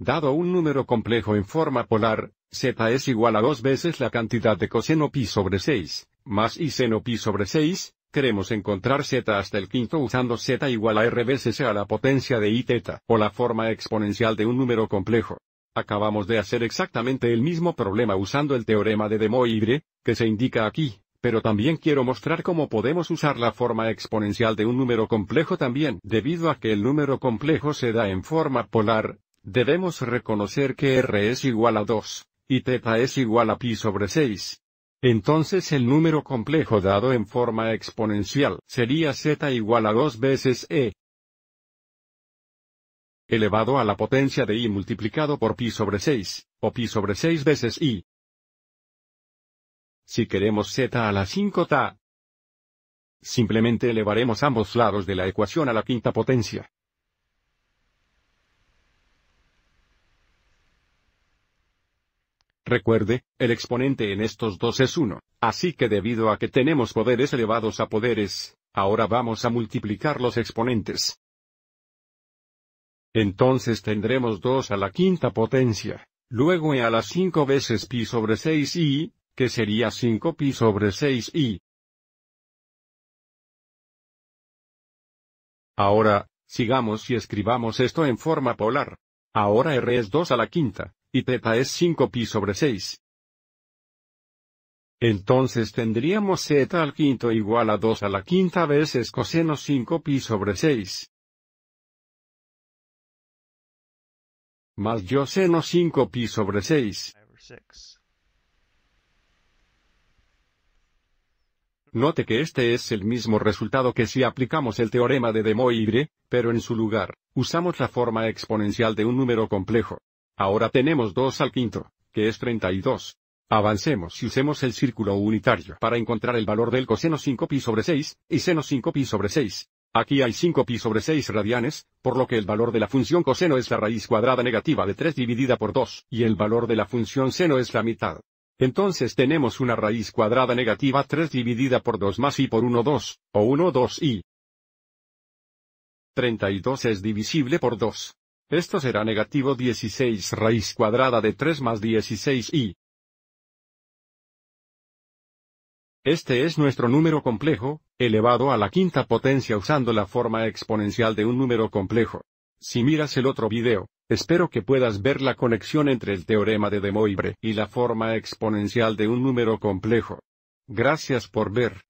Dado un número complejo en forma polar, z es igual a dos veces la cantidad de coseno pi sobre 6, más y seno pi sobre 6, queremos encontrar z hasta el quinto usando z igual a r veces a la potencia de i teta, o la forma exponencial de un número complejo. Acabamos de hacer exactamente el mismo problema usando el teorema de De Moivre, que se indica aquí, pero también quiero mostrar cómo podemos usar la forma exponencial de un número complejo también. Debido a que el número complejo se da en forma polar, debemos reconocer que r es igual a 2, y teta es igual a pi sobre 6. Entonces el número complejo dado en forma exponencial sería z igual a 2 veces e elevado a la potencia de i multiplicado por pi sobre 6, o pi sobre 6 veces i. Si queremos z a la 5 ta, simplemente elevaremos ambos lados de la ecuación a la quinta potencia. Recuerde, el exponente en estos dos es 1, así que debido a que tenemos poderes elevados a poderes, ahora vamos a multiplicar los exponentes. Entonces tendremos 2 a la quinta potencia, luego e a las 5 veces pi sobre 6 y, que sería 5 pi sobre 6 y. Ahora, sigamos y escribamos esto en forma polar. Ahora r es 2 a la quinta, y teta es 5 pi sobre 6. Entonces tendríamos z al quinto igual a 2 a la quinta veces coseno 5 pi sobre 6. Más yo seno 5 pi sobre 6. Note que este es el mismo resultado que si aplicamos el teorema de De Moivre, pero en su lugar, usamos la forma exponencial de un número complejo. Ahora tenemos 2 al quinto, que es 32. Avancemos y usemos el círculo unitario para encontrar el valor del coseno 5 pi sobre 6, y seno 5 pi sobre 6. Aquí hay 5 pi sobre 6 radianes, por lo que el valor de la función coseno es la raíz cuadrada negativa de 3 dividida por 2, y el valor de la función seno es la mitad. Entonces tenemos una raíz cuadrada negativa 3 dividida por 2 más i por 1 2, o 1 2 i. 32 es divisible por 2. Esto será negativo 16 raíz cuadrada de 3 más 16i. Este es nuestro número complejo, elevado a la quinta potencia usando la forma exponencial de un número complejo. Si miras el otro video, espero que puedas ver la conexión entre el teorema de De Moivre y la forma exponencial de un número complejo. Gracias por ver.